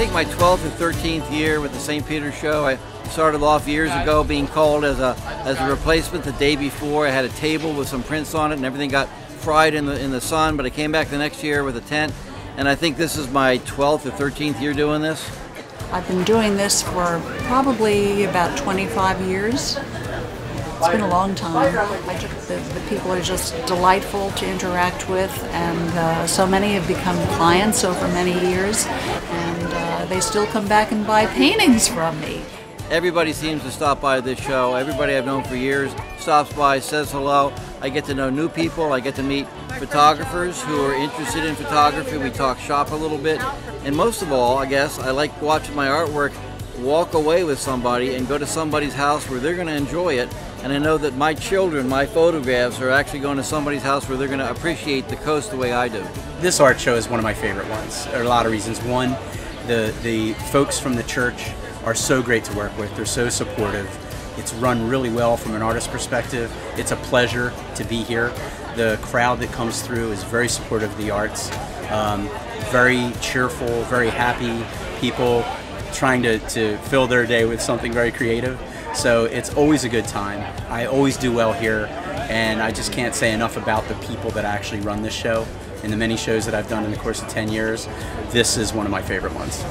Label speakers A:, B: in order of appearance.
A: think my 12th or 13th year with the St. Peter Show. I started off years ago being called as a as a replacement the day before. I had a table with some prints on it, and everything got fried in the in the sun. But I came back the next year with a tent, and I think this is my 12th or 13th year doing this.
B: I've been doing this for probably about 25 years. It's been a long time. The, the people are just delightful to interact with, and uh, so many have become clients over many years, and they still come back and buy paintings from me.
A: Everybody seems to stop by this show. Everybody I've known for years stops by, says hello. I get to know new people. I get to meet photographers who are interested in photography. We talk shop a little bit. And most of all, I guess, I like watching my artwork walk away with somebody and go to somebody's house where they're going to enjoy it. And I know that my children, my photographs, are actually going to somebody's house where they're going to appreciate the coast the way I do.
C: This art show is one of my favorite ones. There are a lot of reasons. One, the, the folks from the church are so great to work with. They're so supportive. It's run really well from an artist perspective. It's a pleasure to be here. The crowd that comes through is very supportive of the arts, um, very cheerful, very happy people trying to, to fill their day with something very creative. So it's always a good time. I always do well here, and I just can't say enough about the people that actually run this show in the many shows that I've done in the course of 10 years, this is one of my favorite ones.